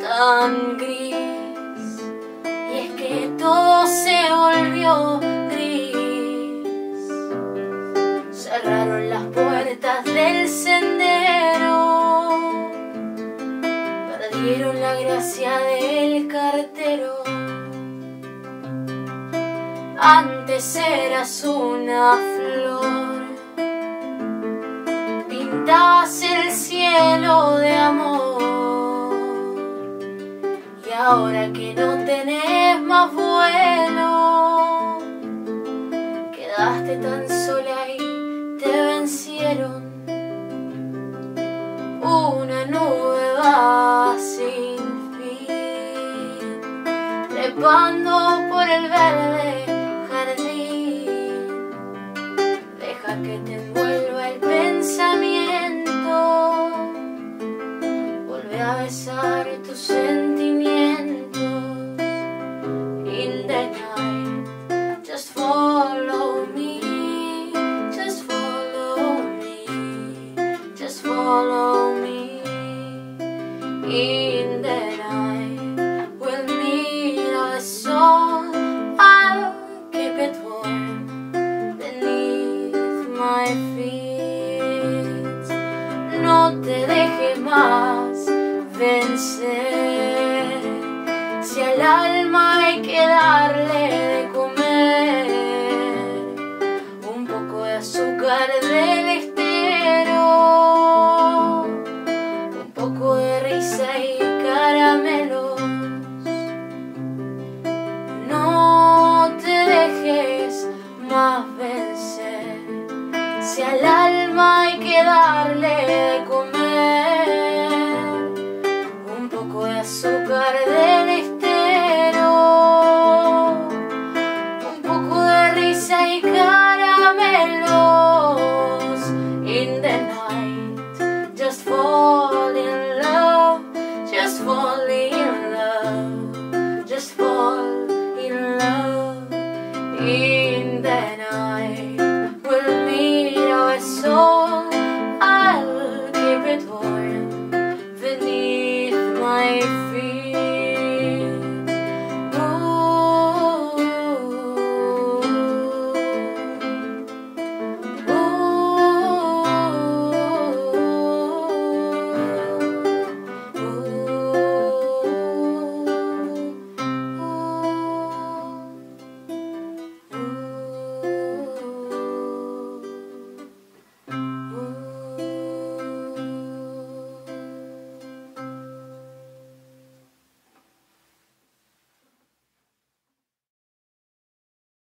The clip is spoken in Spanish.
tan gris. Y es que todo se volvió gris. Cerraron las puertas del sendero. Perdieron la gracia del cartero. Antes eras una de amor. Y ahora que no tenés más vuelo quedaste tan sola y te vencieron. Una nube sin fin trepando por el verde No te dejes más vencer. Si al alma hay que darle de comer un poco de azúcar del estero, un poco de risa y caramelos. No te dejes más vencer. Si al alma hay que darle de comer un poco de azúcar del estero, un poco de risa y caramelos. In the night, just fall in love, just fall in love, just fall in love in the night.